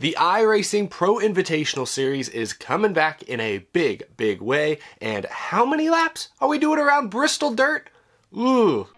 The iRacing Pro Invitational Series is coming back in a big, big way. And how many laps are we doing around Bristol Dirt? Ooh.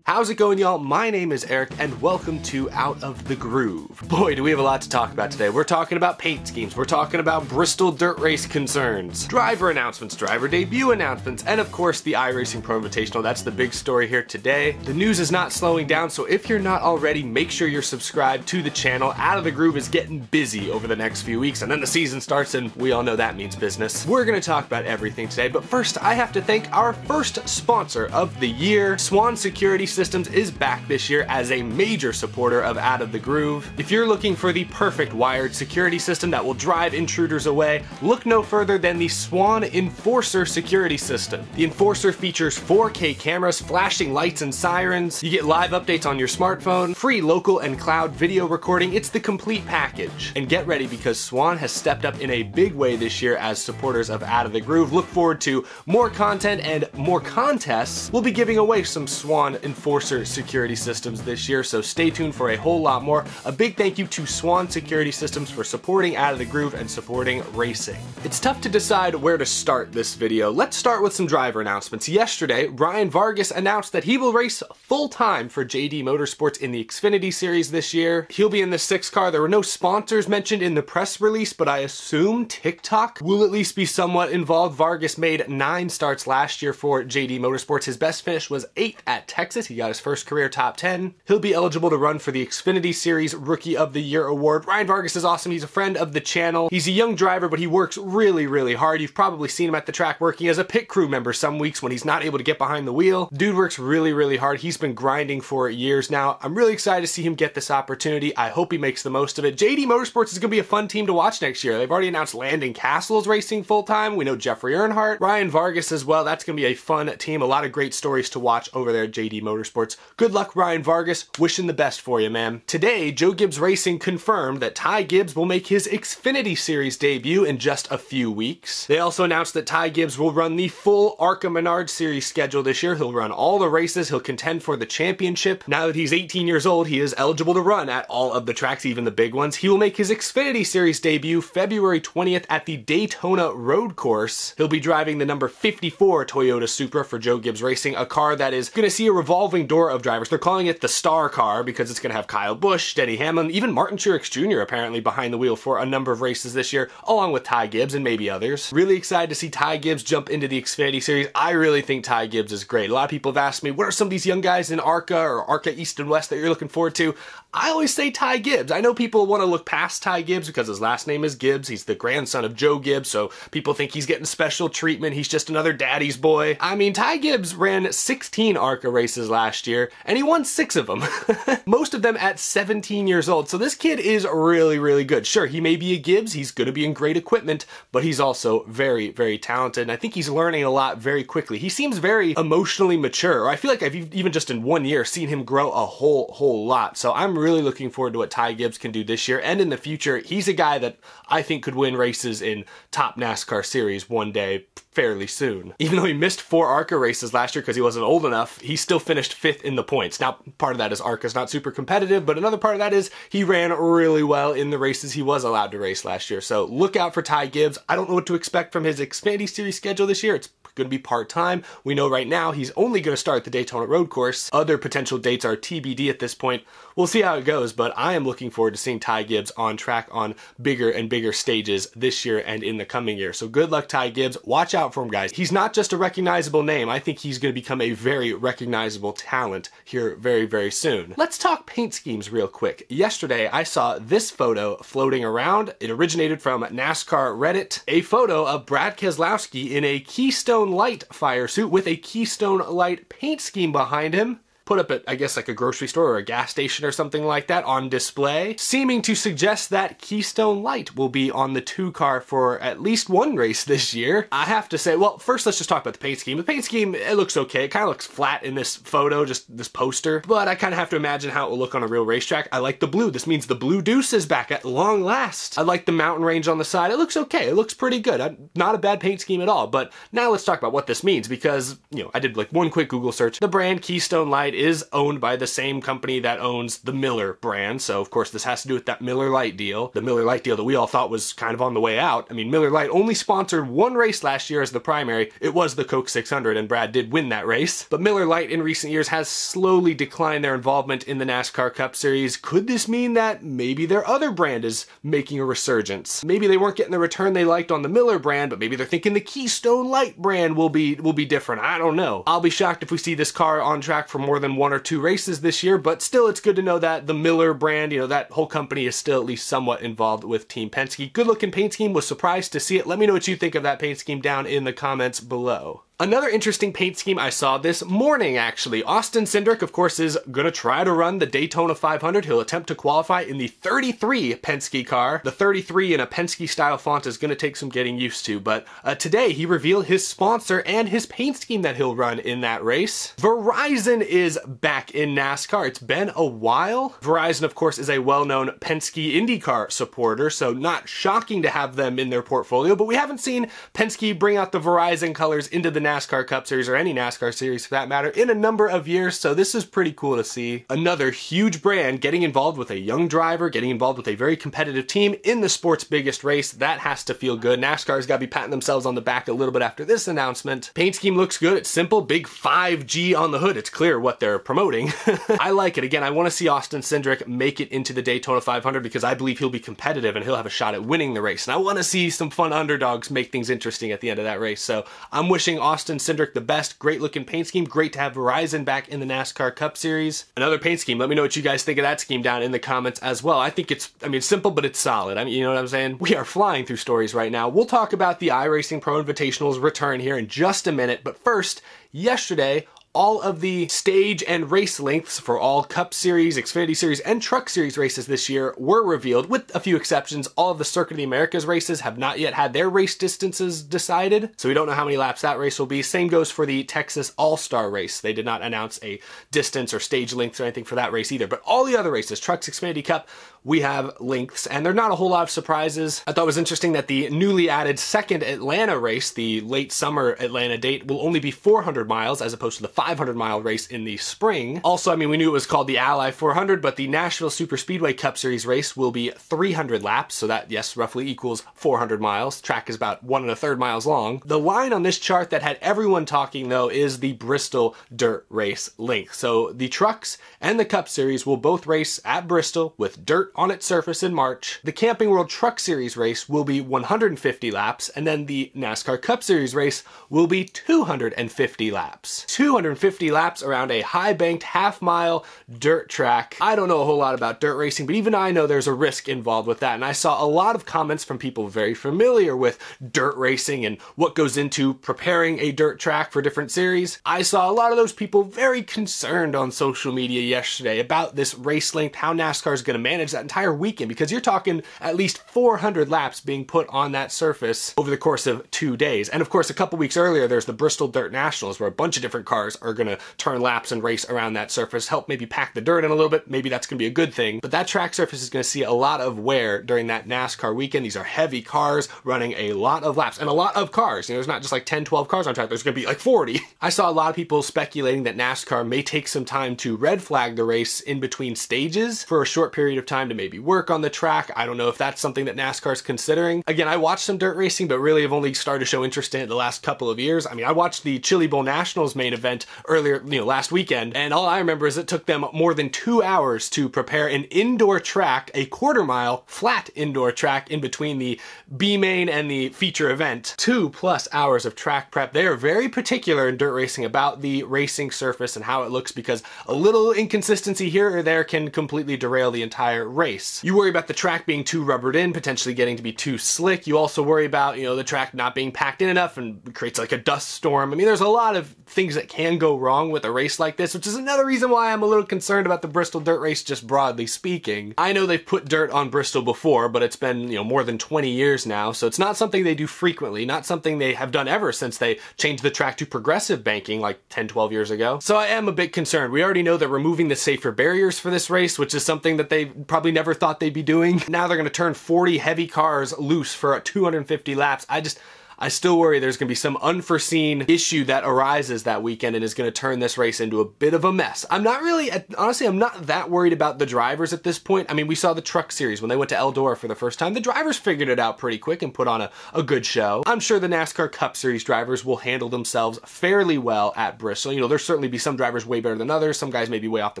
How's it going, y'all? My name is Eric, and welcome to Out of the Groove. Boy, do we have a lot to talk about today. We're talking about paint schemes, we're talking about Bristol Dirt Race concerns, driver announcements, driver debut announcements, and of course the iRacing Pro Invitational. That's the big story here today. The news is not slowing down, so if you're not already, make sure you're subscribed to the channel. Out of the Groove is getting busy over the next few weeks, and then the season starts, and we all know that means business. We're gonna talk about everything today, but first I have to thank our first sponsor of the year, Swann Security Systems is back this year as a major supporter of Out of the Groove. If you're looking for the perfect wired security system that will drive intruders away, look no further than the Swann Enforcer security system. The Enforcer features 4K cameras, flashing lights and sirens, you get live updates on your smartphone, free local and cloud video recording, it's the complete package. And get ready because Swann has stepped up in a big way this year as supporters of Out of the Groove. Look forward to more content and more contests. We'll be giving away some Swann Enforcer security systems this year, so stay tuned for a whole lot more. A big thank you to Swann Security Systems for supporting Out of the Groove and supporting racing. It's tough to decide where to start this video. Let's start with some driver announcements. Yesterday, Ryan Vargas announced that he will race full-time for JD Motorsports in the Xfinity Series this year. He'll be in the six car. There were no sponsors mentioned in the press release, but I assume TikTok will at least be somewhat involved. Vargas made nine starts last year for JD Motorsports. His best finish was eighth at Texas. He got his first career top 10. He'll be eligible to run for the Xfinity Series Rookie of the Year award. Ryan Vargas is awesome. He's a friend of the channel. He's a young driver, but he works really, really hard. You've probably seen him at the track working as a pit crew member some weeks when he's not able to get behind the wheel. Dude works really, really hard. He's been grinding for years now. I'm really excited to see him get this opportunity. I hope he makes the most of it. JD Motorsports is going to be a fun team to watch next year. They've already announced Landon Cassill's racing full time. We know Jeffrey Earnhardt, Ryan Vargas as well. That's going to be a fun team. A lot of great stories to watch over there at JD Motorsports. Good luck, Ryan Vargas. Wishing the best for you, man. Today, Joe Gibbs Racing confirmed that Ty Gibbs will make his Xfinity Series debut in just a few weeks. They also announced that Ty Gibbs will run the full ARCA Menard Series schedule this year. He'll run all the races. He'll contend for the championship. Now that he's 18 years old, he is eligible to run at all of the tracks, even the big ones. He will make his Xfinity Series debut February 20th at the Daytona Road Course. He'll be driving the number 54 Toyota Supra for Joe Gibbs Racing, a car that is going to see a revolving door of drivers. They're calling it the Star Car because it's going to have Kyle Busch, Denny Hamlin, even Martin Truex Jr. apparently behind the wheel for a number of races this year, along with Ty Gibbs and maybe others. Really excited to see Ty Gibbs jump into the Xfinity Series. I really think Ty Gibbs is great. A lot of people have asked me, what are some of these young guys in ARCA or ARCA East and West that you're looking forward to? I always say Ty Gibbs. I know people want to look past Ty Gibbs because his last name is Gibbs. He's the grandson of Joe Gibbs, so people think he's getting special treatment. He's just another daddy's boy. I mean, Ty Gibbs ran 16 ARCA races last year, and he won six of them. Most of them at 17 years old. So this kid is really, really good. Sure, he may be a Gibbs. He's going to be in great equipment, but he's also very, very talented. And I think he's learning a lot very quickly. He seems very emotionally mature. I feel like I've even just in one year seen him grow a whole, whole lot. So I'm really looking forward to what Ty Gibbs can do this year and in the future. He's a guy that I think could win races in top NASCAR series one day fairly soon. Even though he missed four ARCA races last year because he wasn't old enough, he still finished fifth in the points. Now, part of that is ARCA's not super competitive, but another part of that is he ran really well in the races he was allowed to race last year. So look out for Ty Gibbs. I don't know what to expect from his Xfinity Series schedule this year. It's going to be part-time. We know right now he's only going to start the Daytona Road Course. Other potential dates are TBD at this point. We'll see how it goes, but I am looking forward to seeing Ty Gibbs on track on bigger and bigger stages this year and in the coming year. So good luck, Ty Gibbs. Watch out for him, guys. He's not just a recognizable name. I think he's going to become a very recognizable talent here very, very soon. Let's talk paint schemes real quick. Yesterday, I saw this photo floating around. It originated from NASCAR Reddit. A photo of Brad Keselowski in a Keystone Light fire suit with a Keystone Light paint scheme behind him. Put up at, I guess, like a grocery store or a gas station or something like that on display, seeming to suggest that Keystone Light will be on the two car for at least one race this year. I have to say, well, first let's just talk about the paint scheme. The paint scheme, it looks okay. It kind of looks flat in this photo, just this poster, but I kind of have to imagine how it will look on a real racetrack. I like the blue. This means the blue deuce is back at long last. I like the mountain range on the side. It looks okay. It looks pretty good. Not a bad paint scheme at all, but now let's talk about what this means because, you know, I did like one quick Google search. The brand Keystone Light is owned by the same company that owns the Miller brand. So of course this has to do with that Miller Lite deal. The Miller Lite deal that we all thought was kind of on the way out. I mean, Miller Lite only sponsored one race last year as the primary. It was the Coke 600 and Brad did win that race. But Miller Lite in recent years has slowly declined their involvement in the NASCAR Cup Series. Could this mean that maybe their other brand is making a resurgence? Maybe they weren't getting the return they liked on the Miller brand, but maybe they're thinking the Keystone Light brand will be will be different. I don't know. I'll be shocked if we see this car on track for more than one or two races this year, but still it's good to know that the Miller brand, you know, that whole company is still at least somewhat involved with Team Penske. Good looking paint scheme, was surprised to see it. Let me know what you think of that paint scheme down in the comments below. Another interesting paint scheme I saw this morning, actually. Austin Cindric, of course, is gonna try to run the Daytona 500. He'll attempt to qualify in the 33 Penske car. The 33 in a Penske style font is gonna take some getting used to, but uh, today he revealed his sponsor and his paint scheme that he'll run in that race. Verizon is back in NASCAR. It's been a while. Verizon, of course, is a well-known Penske IndyCar supporter, so not shocking to have them in their portfolio, but we haven't seen Penske bring out the Verizon colors into the NASCAR Cup Series or any NASCAR series for that matter in a number of years, so this is pretty cool to see. Another huge brand getting involved with a young driver, getting involved with a very competitive team in the sport's biggest race. That has to feel good. NASCAR's got to be patting themselves on the back a little bit after this announcement. Paint scheme looks good. It's simple, big 5G on the hood. It's clear what they're promoting. I like it. Again, I want to see Austin Cindric make it into the Daytona 500 because I believe he'll be competitive and he'll have a shot at winning the race. And I want to see some fun underdogs make things interesting at the end of that race. So I'm wishing Austin Austin Cindric the best. Great looking paint scheme. Great to have Verizon back in the NASCAR Cup Series. Another paint scheme. Let me know what you guys think of that scheme down in the comments as well. I think it's, I mean, simple, but it's solid. I mean, you know what I'm saying? We are flying through stories right now. We'll talk about the iRacing Pro Invitational's return here in just a minute. But first, yesterday, all of the stage and race lengths for all Cup Series, Xfinity Series, and Truck Series races this year were revealed, with a few exceptions. All of the Circuit of the Americas races have not yet had their race distances decided, so we don't know how many laps that race will be. Same goes for the Texas All-Star race. They did not announce a distance or stage length or anything for that race either, but all the other races, Trucks, Xfinity Cup, we have lengths, and they're not a whole lot of surprises. I thought it was interesting that the newly added second Atlanta race, the late summer Atlanta date, will only be 400 miles as opposed to the 500 mile race in the spring. Also, I mean, we knew it was called the Ally 400, but the Nashville Super Speedway Cup Series race will be 300 laps, so that, yes, roughly equals 400 miles. Track is about one and a third miles long. The line on this chart that had everyone talking, though, is the Bristol Dirt Race length. So the trucks and the Cup Series will both race at Bristol with dirt on its surface in March. The Camping World Truck Series race will be 150 laps, and then the NASCAR Cup Series race will be 250 laps. 250 laps around a high banked half mile dirt track. I don't know a whole lot about dirt racing, but even I know there's a risk involved with that. And I saw a lot of comments from people very familiar with dirt racing and what goes into preparing a dirt track for different series. I saw a lot of those people very concerned on social media yesterday about this race length, how NASCAR is going to manage that entire weekend, because you're talking at least 400 laps being put on that surface over the course of two days. And of course, a couple weeks earlier, there's the Bristol Dirt Nationals where a bunch of different cars are going to turn laps and race around that surface, help maybe pack the dirt in a little bit. Maybe that's going to be a good thing. But that track surface is going to see a lot of wear during that NASCAR weekend. These are heavy cars running a lot of laps and a lot of cars. You know, there's not just like 10, 12 cars on track. There's going to be like 40. I saw a lot of people speculating that NASCAR may take some time to red flag the race in between stages for a short period of time to maybe work on the track. I don't know if that's something that NASCAR is considering. Again, I watched some dirt racing, but really have only started to show interest in it the last couple of years. I mean, I watched the Chili Bowl Nationals main event earlier, you know, last weekend, and all I remember is it took them more than two hours to prepare an indoor track, a quarter mile flat indoor track in between the B main and the feature event. Two plus hours of track prep. They are very particular in dirt racing about the racing surface and how it looks because a little inconsistency here or there can completely derail the entire race. You worry about the track being too rubbered in, potentially getting to be too slick. You also worry about, you know, the track not being packed in enough and creates like a dust storm. I mean, there's a lot of things that can go wrong with a race like this, which is another reason why I'm a little concerned about the Bristol dirt race just broadly speaking. I know they've put dirt on Bristol before, but it's been, you know, more than 20 years now, so it's not something they do frequently, not something they have done ever since they changed the track to progressive banking like 10, 12 years ago. So I am a bit concerned. We already know they're removing the safer barriers for this race, which is something that they probably never thought they'd be doing. Now they're going to turn 40 heavy cars loose for 250 laps. I just I still worry there's going to be some unforeseen issue that arises that weekend and is going to turn this race into a bit of a mess. I'm not really, honestly, I'm not that worried about the drivers at this point. I mean, we saw the truck series when they went to Eldora for the first time. The drivers figured it out pretty quick and put on a, a good show. I'm sure the NASCAR Cup Series drivers will handle themselves fairly well at Bristol. You know, there'll certainly be some drivers way better than others. Some guys may be way off the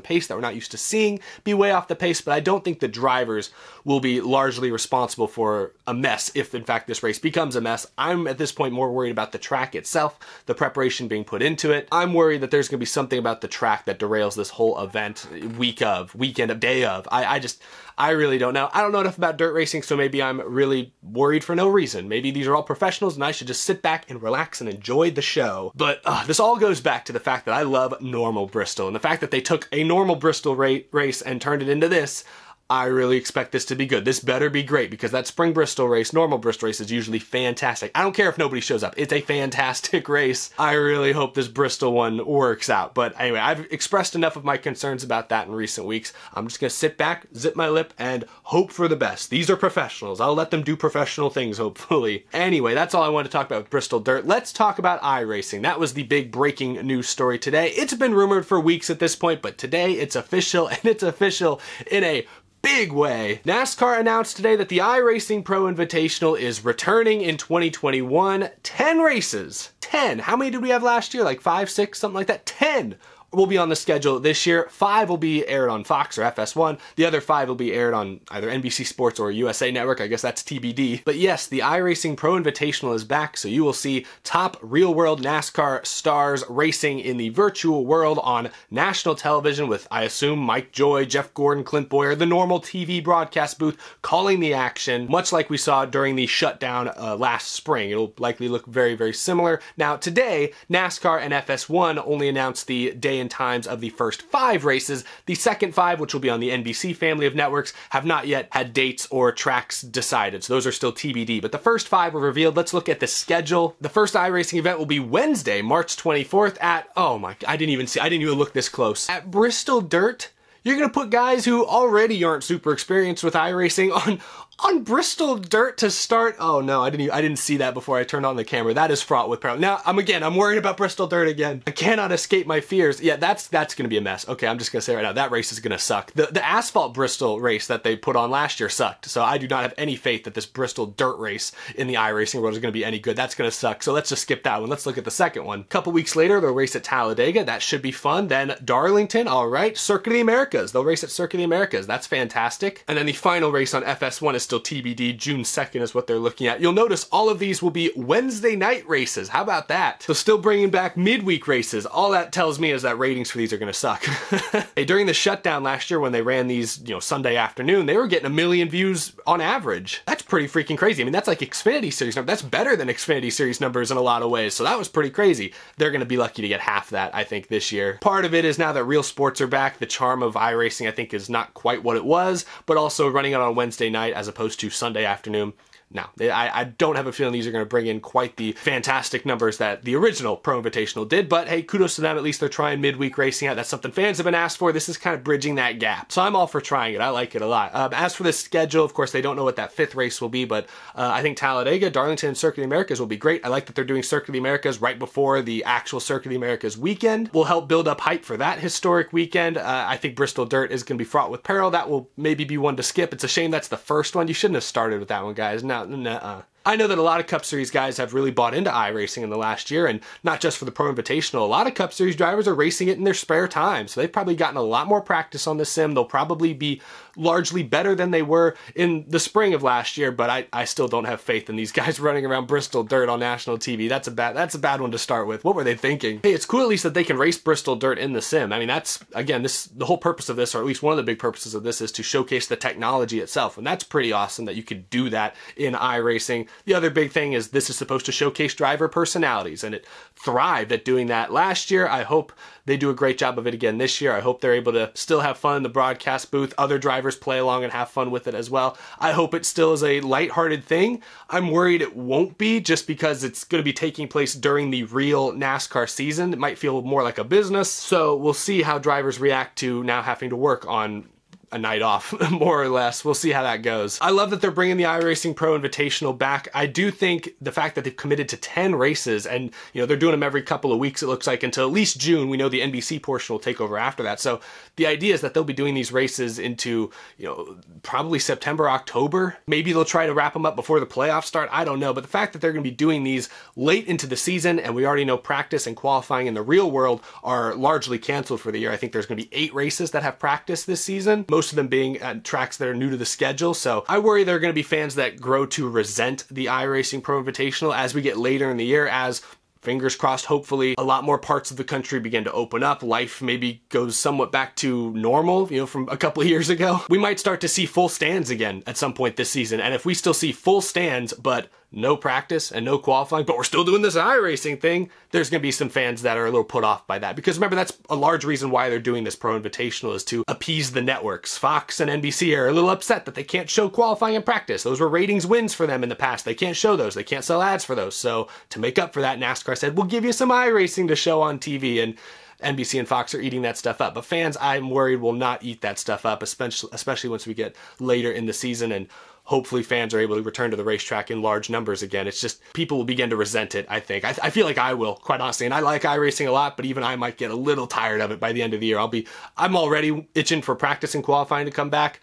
pace that we're not used to seeing be way off the pace, but I don't think the drivers will be largely responsible for a mess if, in fact, this race becomes a mess. I'm at this point more worried about the track itself, the preparation being put into it. I'm worried that there's going to be something about the track that derails this whole event week of, weekend of, day of. I, I just, I really don't know. I don't know enough about dirt racing, so maybe I'm really worried for no reason. Maybe these are all professionals and I should just sit back and relax and enjoy the show. But uh, this all goes back to the fact that I love normal Bristol and the fact that they took a normal Bristol ra race and turned it into this. I really expect this to be good. This better be great because that spring Bristol race, normal Bristol race is usually fantastic. I don't care if nobody shows up. It's a fantastic race. I really hope this Bristol one works out. But anyway, I've expressed enough of my concerns about that in recent weeks. I'm just going to sit back, zip my lip, and hope for the best. These are professionals. I'll let them do professional things, hopefully. Anyway, that's all I wanted to talk about with Bristol Dirt. Let's talk about iRacing. That was the big breaking news story today. It's been rumored for weeks at this point, but today it's official, and it's official in a big way. NASCAR announced today that the iRacing Pro Invitational is returning in 2021. 10 races. 10. How many did we have last year? Like 5, 6, something like that? 10 will be on the schedule this year. Five will be aired on Fox or FS1. The other five will be aired on either NBC Sports or USA Network. I guess that's TBD. But yes, the iRacing Pro Invitational is back, so you will see top real world NASCAR stars racing in the virtual world on national television with, I assume, Mike Joy, Jeff Gordon, Clint Bowyer, the normal TV broadcast booth calling the action, much like we saw during the shutdown uh, last spring. It'll likely look very, very similar. Now, today, NASCAR and FS1 only announced the day and times of the first five races. The second five, which will be on the NBC family of networks, have not yet had dates or tracks decided, so those are still TBD. But the first five were revealed. Let's look at the schedule. The first iRacing event will be Wednesday, March 24th at, oh my, I didn't even see, I didn't even look this close. At Bristol Dirt, you're to put guys who already aren't super experienced with iRacing on on Bristol dirt to start. Oh no, I didn't. Even, I didn't see that before I turned on the camera. That is fraught with peril. Now I'm again. I'm worried about Bristol dirt again. I cannot escape my fears. Yeah, that's that's gonna be a mess. Okay, I'm just gonna say right now that race is gonna suck. The the asphalt Bristol race that they put on last year sucked. So I do not have any faith that this Bristol dirt race in the iRacing world is gonna be any good. That's gonna suck. So let's just skip that one. Let's look at the second one. A couple weeks later, they'll race at Talladega. That should be fun. Then Darlington. All right, Circuit of the Americas. They'll race at Circuit of the Americas. That's fantastic. And then the final race on FS1 is still TBD. June 2nd is what they're looking at. You'll notice all of these will be Wednesday night races. How about that? So still bringing back midweek races. All that tells me is that ratings for these are going to suck. hey, during the shutdown last year when they ran these, you know, Sunday afternoon, they were getting a million views on average. That's pretty freaking crazy. I mean, that's like Xfinity Series numbers. That's better than Xfinity Series numbers in a lot of ways. So that was pretty crazy. They're going to be lucky to get half that, I think, this year. Part of it is now that real sports are back, the charm of iRacing, I think, is not quite what it was, but also running it on Wednesday night as opposed to Sunday afternoon. Now, I, I don't have a feeling these are going to bring in quite the fantastic numbers that the original Pro Invitational did, but hey, kudos to them. At least they're trying midweek racing out. That's something fans have been asked for. This is kind of bridging that gap. So I'm all for trying it. I like it a lot. Um, as for the schedule, of course, they don't know what that fifth race will be, but uh, I think Talladega, Darlington, and Circuit of the Americas will be great. I like that they're doing Circuit of the Americas right before the actual Circuit of the Americas weekend. Will help build up hype for that historic weekend. Uh, I think Bristol Dirt is going to be fraught with peril. That will maybe be one to skip. It's a shame that's the first one. You shouldn't have started with that one, guys. No, uh. I know that a lot of Cup Series guys have really bought into iRacing in the last year, and not just for the Pro Invitational. A lot of Cup Series drivers are racing it in their spare time, so they've probably gotten a lot more practice on the sim. They'll probably be largely better than they were in the spring of last year, but I, I still don't have faith in these guys running around Bristol dirt on national TV. That's a bad that's a bad one to start with. What were they thinking? Hey, it's cool at least that they can race Bristol dirt in the sim. I mean, that's again this the whole purpose of this, or at least one of the big purposes of this, is to showcase the technology itself, and that's pretty awesome that you could do that in iRacing. The other big thing is this is supposed to showcase driver personalities, and it thrived at doing that last year. I hope they do a great job of it again this year. I hope they're able to still have fun in the broadcast booth. Other drivers play along and have fun with it as well. I hope it still is a lighthearted thing. I'm worried it won't be just because it's going to be taking place during the real NASCAR season. It might feel more like a business. So we'll see how drivers react to now having to work on a night off, more or less. We'll see how that goes. I love that they're bringing the iRacing Pro Invitational back. I do think the fact that they've committed to 10 races and, you know, they're doing them every couple of weeks, it looks like, until at least June. We know the NBC portion will take over after that. So the idea is that they'll be doing these races into, you know, probably September, October. Maybe they'll try to wrap them up before the playoffs start. I don't know. But the fact that they're going to be doing these late into the season and we already know practice and qualifying in the real world are largely canceled for the year. I think there's going to be eight races that have practice this season. Most most of them being at tracks that are new to the schedule. So I worry there are going to be fans that grow to resent the iRacing Pro Invitational as we get later in the year, as fingers crossed, hopefully a lot more parts of the country begin to open up. Life maybe goes somewhat back to normal, you know, from a couple of years ago. We might start to see full stands again at some point this season. And if we still see full stands, but no practice and no qualifying, but we're still doing this iRacing thing, there's going to be some fans that are a little put off by that. Because remember, that's a large reason why they're doing this Pro Invitational is to appease the networks. Fox and NBC are a little upset that they can't show qualifying and practice. Those were ratings wins for them in the past. They can't show those. They can't sell ads for those. So to make up for that, NASCAR said, we'll give you some iRacing to show on TV. And NBC and Fox are eating that stuff up. But fans, I'm worried, will not eat that stuff up, especially, especially once we get later in the season and hopefully fans are able to return to the racetrack in large numbers again. It's just people will begin to resent it, I think. I, I feel like I will, quite honestly. And I like iRacing a lot, but even I might get a little tired of it by the end of the year. I'll be, I'm already itching for practice and qualifying to come back.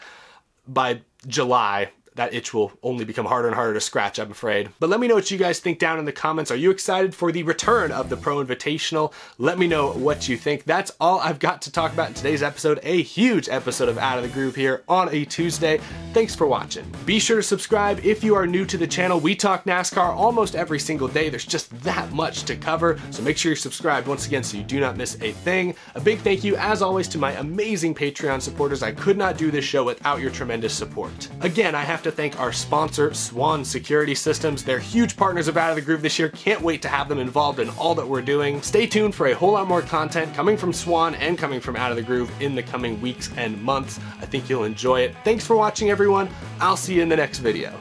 By July, that itch will only become harder and harder to scratch, I'm afraid. But let me know what you guys think down in the comments. Are you excited for the return of the Pro Invitational? Let me know what you think. That's all I've got to talk about in today's episode. A huge episode of Out of the Groove here on a Tuesday. Thanks for watching. Be sure to subscribe if you are new to the channel. We talk NASCAR almost every single day. There's just that much to cover, so make sure you're subscribed once again so you do not miss a thing. A big thank you, as always, to my amazing Patreon supporters. I could not do this show without your tremendous support. Again, I have to thank our sponsor, Swann Security Systems. They're huge partners of Out of the Groove this year. Can't wait to have them involved in all that we're doing. Stay tuned for a whole lot more content coming from Swann and coming from Out of the Groove in the coming weeks and months. I think you'll enjoy it. Thanks for watching, everyone. I'll see you in the next video.